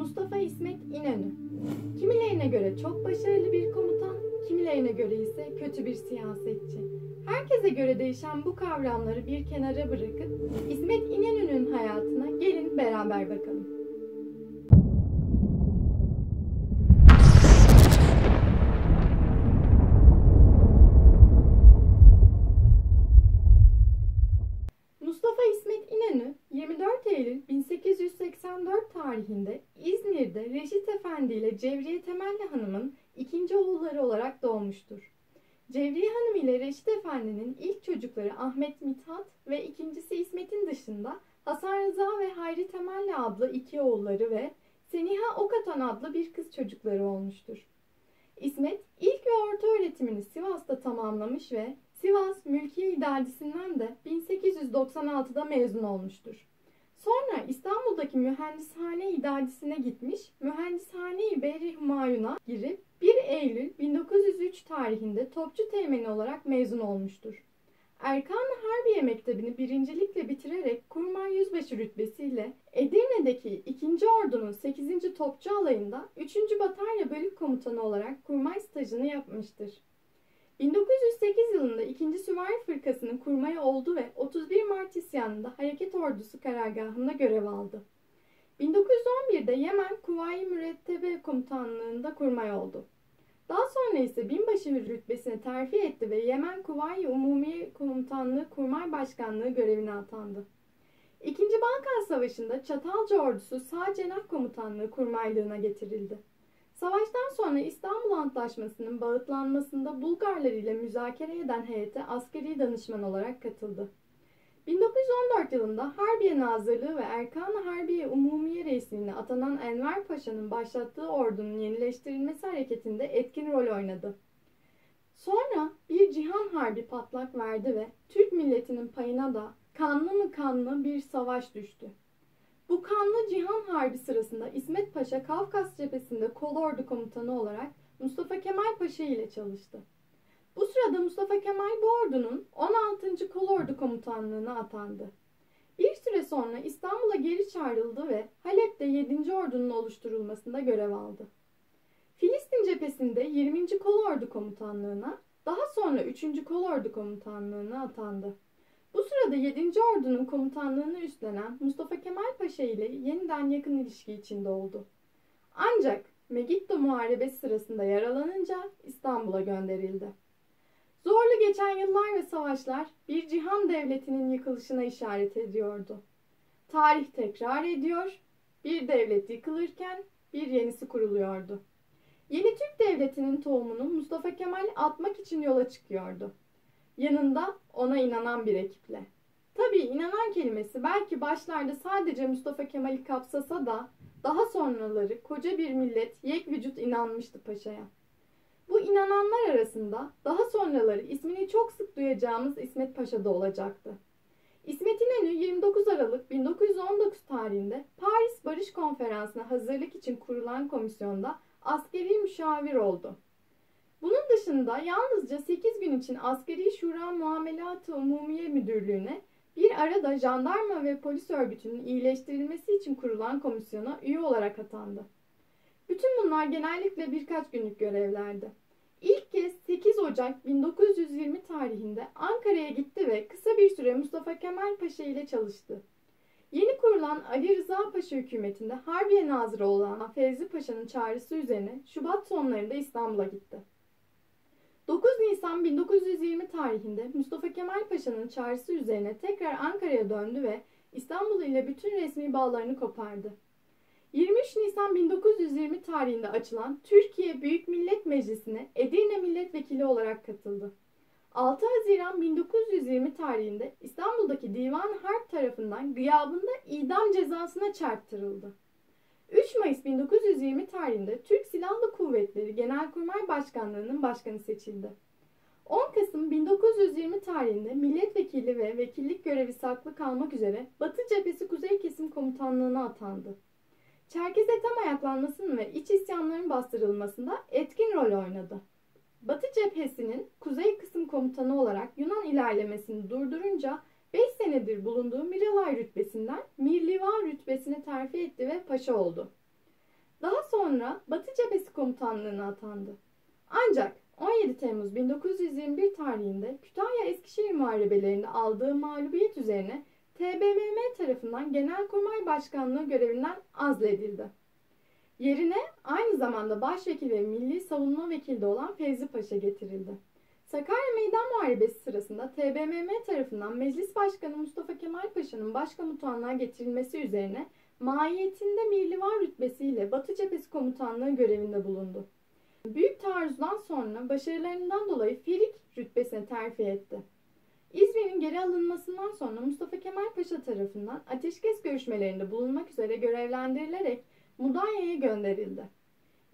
Mustafa İsmet İnönü Kimilerine göre çok başarılı bir komutan, kimilerine göre ise kötü bir siyasetçi. Herkese göre değişen bu kavramları bir kenara bırakıp İsmet İnönü'nün hayatına gelin beraber bakalım. Mustafa İsmet İnönü 24 Eylül 1884 tarihinde İzmir'de Reşit Efendi ile Cevriye Temelli Hanım'ın ikinci oğulları olarak doğmuştur. Cevriye Hanım ile Reşit Efendi'nin ilk çocukları Ahmet Mithat ve ikincisi İsmet'in dışında Hasan Rıza ve Hayri Temelli adlı iki oğulları ve Seniha Okatan adlı bir kız çocukları olmuştur. İsmet ilk ve orta öğretimini Sivas'ta tamamlamış ve Sivas Mülkiye İdaresi'nden de 1896'da mezun olmuştur. Sonra İstanbul'daki Mühendishane İdaresi'ne gitmiş, Mühendishane-i Behri Humayun'a girip 1 Eylül 1903 tarihinde topçu teğmeni olarak mezun olmuştur. Erkan-ı Harbiye Mektebi'ni birincilikle bitirerek Kurmay Yüzbaşı rütbesiyle Edirne'deki 2. Ordu'nun 8. Topçu Alayı'nda 3. Batarya Bölük Komutanı olarak kurmay stajını yapmıştır. 1908 yılında 2. Süvari Fırkası'nın kurmayı oldu ve 31 Mart isyanında Hareket Ordusu karargahında görev aldı. 1911'de Yemen Kuvayi Mürettebe Komutanlığı'nda kurmay oldu. Daha sonra ise binbaşı rütbesine terfi etti ve Yemen Kuvayi Umumi Komutanlığı Kurmay Başkanlığı görevine atandı. İkinci Balkan Savaşı'nda Çatalca Ordusu Sağ Cenah Komutanlığı kurmaylığına getirildi. Savaştan sonra İstanbul Antlaşması'nın bağıtlanmasında Bulgarlar ile müzakere eden heyete askeri danışman olarak katıldı. 1914 yılında Harbiye Nazırlığı ve Erkan-ı Harbiye Umumiye Reisliğine atanan Enver Paşa'nın başlattığı ordunun yenileştirilmesi hareketinde etkin rol oynadı. Sonra bir cihan harbi patlak verdi ve Türk milletinin payına da kanlı mı kanlı bir savaş düştü. Bu kanlı Cihan Harbi sırasında İsmet Paşa Kafkas cephesinde kolordu komutanı olarak Mustafa Kemal Paşa ile çalıştı. Bu sırada Mustafa Kemal bu ordunun 16. Kolordu komutanlığına atandı. Bir süre sonra İstanbul'a geri çağrıldı ve Halep'te 7. ordunun oluşturulmasında görev aldı. Filistin cephesinde 20. Kolordu komutanlığına, daha sonra 3. Kolordu komutanlığına atandı. Bu sırada 7. Ordu'nun komutanlığını üstlenen Mustafa Kemal Paşa ile yeniden yakın ilişki içinde oldu. Ancak Megiddo Muharebesi sırasında yaralanınca İstanbul'a gönderildi. Zorlu geçen yıllar ve savaşlar bir cihan devletinin yıkılışına işaret ediyordu. Tarih tekrar ediyor, bir devlet yıkılırken bir yenisi kuruluyordu. Yeni Türk Devleti'nin tohumunu Mustafa Kemal atmak için yola çıkıyordu. Yanında ona inanan bir ekiple. Tabii inanan kelimesi belki başlarda sadece Mustafa Kemal'i kapsasa da daha sonraları koca bir millet yek vücut inanmıştı paşaya. Bu inananlar arasında daha sonraları ismini çok sık duyacağımız İsmet Paşa da olacaktı. İsmet İnönü 29 Aralık 1919 tarihinde Paris Barış Konferansı'na hazırlık için kurulan komisyonda askeri müşavir oldu. Bunun dışında yalnızca 8 gün için Askeri Şura Muamelat-ı Umumiye Müdürlüğü'ne bir arada jandarma ve polis örgütünün iyileştirilmesi için kurulan komisyona üye olarak atandı. Bütün bunlar genellikle birkaç günlük görevlerdi. İlk kez 8 Ocak 1920 tarihinde Ankara'ya gitti ve kısa bir süre Mustafa Kemal Paşa ile çalıştı. Yeni kurulan Ali Rıza Paşa hükümetinde Harbiye Nazırı olan Fevzi Paşa'nın çağrısı üzerine Şubat sonlarında İstanbul'a gitti. 9 Nisan 1920 tarihinde Mustafa Kemal Paşa'nın çağrısı üzerine tekrar Ankara'ya döndü ve İstanbul ile bütün resmi bağlarını kopardı. 23 Nisan 1920 tarihinde açılan Türkiye Büyük Millet Meclisi'ne Edirne Milletvekili olarak katıldı. 6 Haziran 1920 tarihinde İstanbul'daki Divan Harp tarafından gıyabında idam cezasına çarptırıldı. 3 Mayıs 1920 tarihinde Türk Silahlı Kuvvetleri Genelkurmay Başkanlığı'nın başkanı seçildi. 10 Kasım 1920 tarihinde milletvekili ve vekillik görevi saklı kalmak üzere Batı Cephesi Kuzey Kesim Komutanlığı'na atandı. Çerkez'e tam ayaklanmasının ve iç isyanların bastırılmasında etkin rol oynadı. Batı cephesinin kuzey kısım komutanı olarak Yunan ilerlemesini durdurunca 5 senedir bulunduğu Miralay rütbesinden Mirliva rütbesine terfi etti ve paşa oldu. Daha sonra Batı Cephesi Komutanlığı'na atandı. Ancak 17 Temmuz 1921 tarihinde Kütahya Eskişehir muharebelerinde aldığı mağlubiyet üzerine TBMM tarafından Genelkurmay Başkanlığı görevinden azledildi. Yerine aynı zamanda Başvekil ve Milli Savunma Vekili de olan Fevzi Paşa getirildi. Sakarya Meydan Muharebesi sırasında TBMM tarafından Meclis Başkanı Mustafa Kemal Paşa'nın başkomutanlığa getirilmesi üzerine mahiyetinde Mirlivar rütbesiyle Batı Cephesi Komutanlığı görevinde bulundu. Büyük taarruzdan sonra başarılarından dolayı Ferik rütbesine terfi etti. İzmir'in geri alınmasından sonra Mustafa Kemal Paşa tarafından ateşkes görüşmelerinde bulunmak üzere görevlendirilerek Mudanya'ya gönderildi.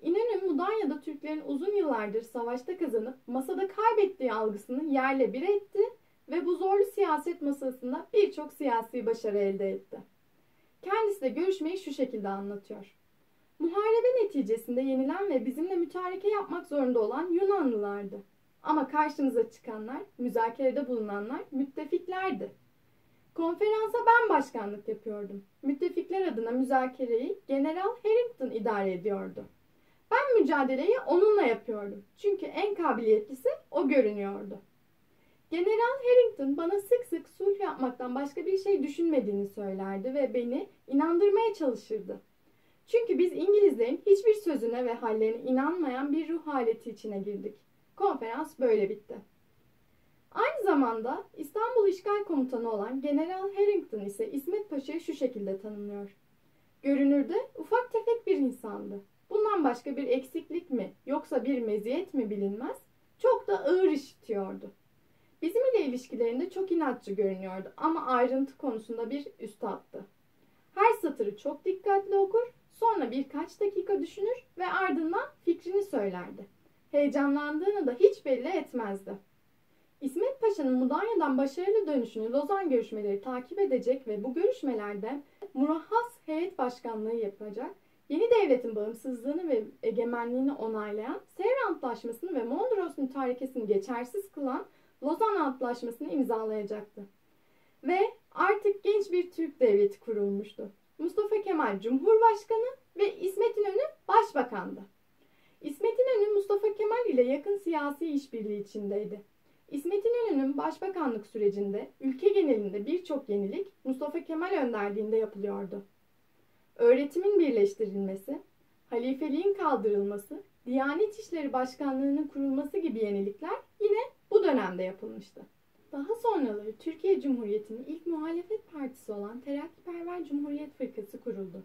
İnönü Mudanya'da Türklerin uzun yıllardır savaşta kazanıp masada kaybettiği algısını yerle bir etti ve bu zorlu siyaset masasında birçok siyasi başarı elde etti. Kendisi de görüşmeyi şu şekilde anlatıyor. Muharebe neticesinde yenilen ve bizimle mütareke yapmak zorunda olan Yunanlılardı. Ama karşımıza çıkanlar, müzakerede bulunanlar müttefiklerdi. Konferansa ben başkanlık yapıyordum. Müttefikler adına müzakereyi General Harrington idare ediyordu. Mücadeleyi onunla yapıyordum. Çünkü en kabiliyetlisi o görünüyordu. General Harrington bana sık sık sulh yapmaktan başka bir şey düşünmediğini söylerdi ve beni inandırmaya çalışırdı. Çünkü biz İngilizlerin hiçbir sözüne ve hallerine inanmayan bir ruh haleti içine girdik. Konferans böyle bitti. Aynı zamanda İstanbul İşgal Komutanı olan General Harrington ise İsmet Paşa'yı şu şekilde tanımlıyor. Görünürde ufak tefek bir insandı. Bundan başka bir eksiklik mi yoksa bir meziyet mi bilinmez. Çok da ağır işitiyordu. Bizim ile ilişkilerinde çok inatçı görünüyordu ama ayrıntı konusunda bir üstattı. Her satırı çok dikkatli okur, sonra birkaç dakika düşünür ve ardından fikrini söylerdi. Heyecanlandığını da hiç belli etmezdi. İsmet Paşa'nın Mudanya'dan başarılı dönüşünü Lozan görüşmeleri takip edecek ve bu görüşmelerde murahhas heyet başkanlığı yapacak, yeni devletin bağımsızlığını ve egemenliğini onaylayan Sevr Antlaşması'nı ve Mondros Mütarekesini geçersiz kılan Lozan Antlaşması'nı imzalayacaktı. Ve artık genç bir Türk devleti kurulmuştu. Mustafa Kemal Cumhurbaşkanı ve İsmet İnönü Başbakandı. İsmet İnönü Mustafa Kemal ile yakın siyasi işbirliği içindeydi. İsmet İnönü'nün başbakanlık sürecinde ülke genelinde birçok yenilik Mustafa Kemal önderliğinde yapılıyordu. Öğretimin birleştirilmesi, halifeliğin kaldırılması, Diyanet İşleri Başkanlığı'nın kurulması gibi yenilikler yine bu dönemde yapılmıştı. Daha sonraları Türkiye Cumhuriyeti'nin ilk muhalefet partisi olan Terakkiperver Cumhuriyet Fırkası kuruldu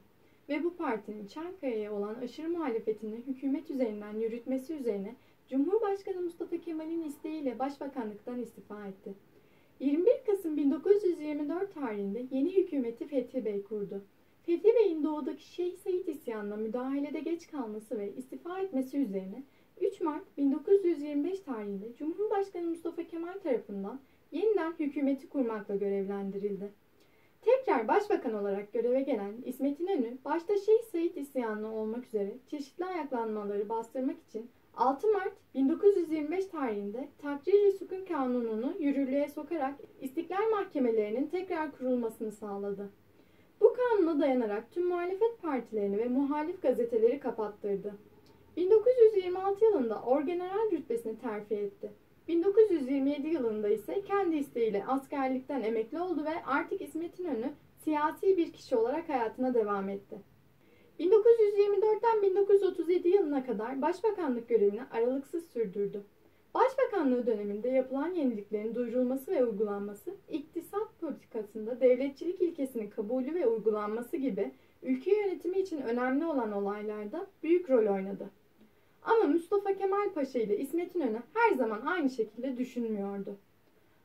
ve bu partinin Çankaya'ya olan aşırı muhalefetini hükümet üzerinden yürütmesi üzerine Cumhurbaşkanı Mustafa Kemal'in isteğiyle başbakanlıktan istifa etti. 21 Kasım 1924 tarihinde yeni müdahalede geç kalması ve istifa etmesi üzerine 3 Mart 1925 tarihinde Cumhurbaşkanı Mustafa Kemal tarafından yeniden hükümeti kurmakla görevlendirildi. Tekrar başbakan olarak göreve gelen İsmet İnönü, başta Şeyh Said isyanı olmak üzere çeşitli ayaklanmaları bastırmak için 6 Mart 1925 tarihinde Takrir-i Sukun Kanunu'nu yürürlüğe sokarak istiklal mahkemelerinin tekrar kurulmasını sağladı. Bu kanuna dayanarak tüm muhalefet partilerini ve muhalif gazeteleri kapattırdı. 1926 yılında orgeneral rütbesini terfi etti. 1927 yılında ise kendi isteğiyle askerlikten emekli oldu ve artık İsmet İnönü siyasi bir kişi olarak hayatına devam etti. 1924'ten 1937 yılına kadar başbakanlık görevini aralıksız sürdürdü. Başbakanlığı döneminde yapılan yeniliklerin duyurulması ve uygulanması, iktisat politikasında devletçilik ilkesinin kabulü ve uygulanması gibi ülke yönetimi için önemli olan olaylarda büyük rol oynadı. Ama Mustafa Kemal Paşa ile İsmet İnönü her zaman aynı şekilde düşünmüyordu.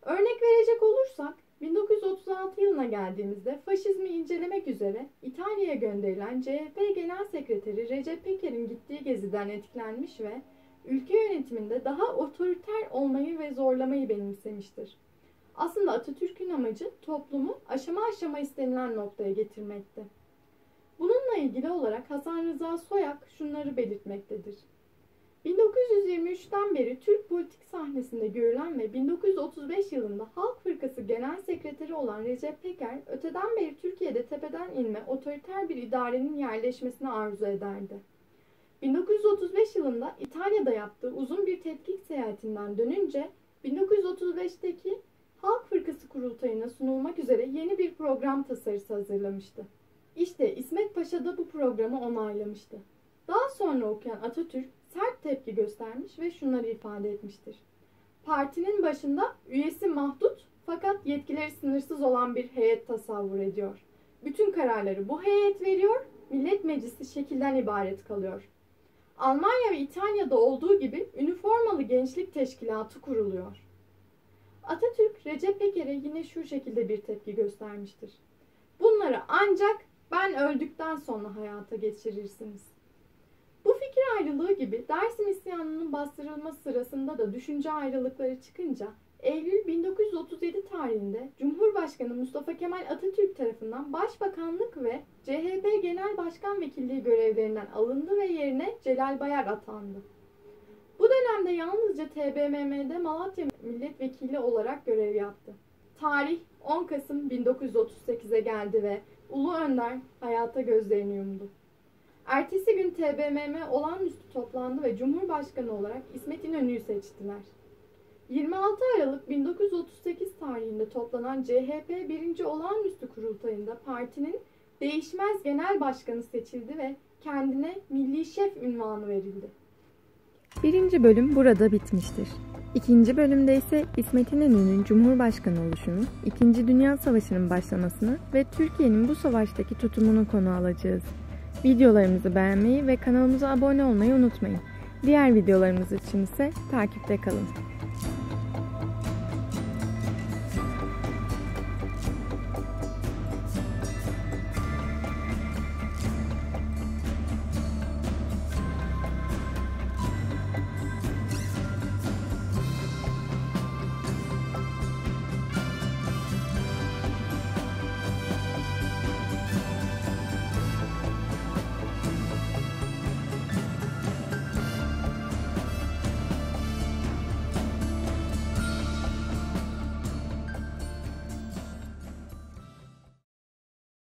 Örnek verecek olursak 1936 yılına geldiğimizde faşizmi incelemek üzere İtalya'ya gönderilen CHP Genel Sekreteri Recep Peker'in gittiği geziden etkilenmiş ve ülke yönetiminde daha otoriter olmayı ve zorlamayı benimsemiştir. Aslında Atatürk'ün amacı toplumu aşama aşama istenilen noktaya getirmekti. Bununla ilgili olarak Hasan Rıza Soyak şunları belirtmektedir. 1923'ten beri Türk politik sahnesinde görülen ve 1935 yılında Halk Fırkası Genel Sekreteri olan Recep Peker, öteden beri Türkiye'de tepeden inme otoriter bir idarenin yerleşmesini arzu ederdi. 1935 yılında İtalya'da yaptığı uzun bir tetkik seyahatinden dönünce 1935'teki Halk Fırkası kurultayına sunulmak üzere yeni bir program tasarısı hazırlamıştı. İşte İsmet Paşa da bu programı onaylamıştı. Daha sonra okuyan Atatürk sert tepki göstermiş ve şunları ifade etmiştir. Partinin başında üyesi mahdut fakat yetkileri sınırsız olan bir heyet tasavvur ediyor. Bütün kararları bu heyet veriyor, millet meclisi şekilden ibaret kalıyor. Almanya ve İtalya'da olduğu gibi üniformalı gençlik teşkilatı kuruluyor. Atatürk Recep Peker'e yine şu şekilde bir tepki göstermiştir. Bunları ancak ben öldükten sonra hayata geçirirsiniz. Bu fikir ayrılığı gibi Dersim isyanının bastırılması sırasında da düşünce ayrılıkları çıkınca Eylül 1937 tarihinde Cumhurbaşkanı Mustafa Kemal Atatürk tarafından Başbakanlık ve CHP Genel Başkan Vekilliği görevlerinden alındı ve yerine Celal Bayar atandı. Bu dönemde yalnızca TBMM'de Malatya Milletvekili olarak görev yaptı. Tarih 10 Kasım 1938'e geldi ve Ulu Önder hayata gözlerini yumdu. Ertesi gün TBMM olağanüstü toplandı ve Cumhurbaşkanı olarak İsmet İnönü'yü seçtiler. 26 Aralık 1938 tarihinde toplanan CHP 1. Olağanüstü Kurultayında partinin değişmez genel başkanı seçildi ve kendine milli şef ünvanı verildi. Birinci bölüm burada bitmiştir. İkinci bölümde ise İsmet İnönü'nün Cumhurbaşkanı oluşunu, İkinci Dünya Savaşı'nın başlamasını ve Türkiye'nin bu savaştaki tutumunu konu alacağız. Videolarımızı beğenmeyi ve kanalımıza abone olmayı unutmayın. Diğer videolarımız için ise takipte kalın.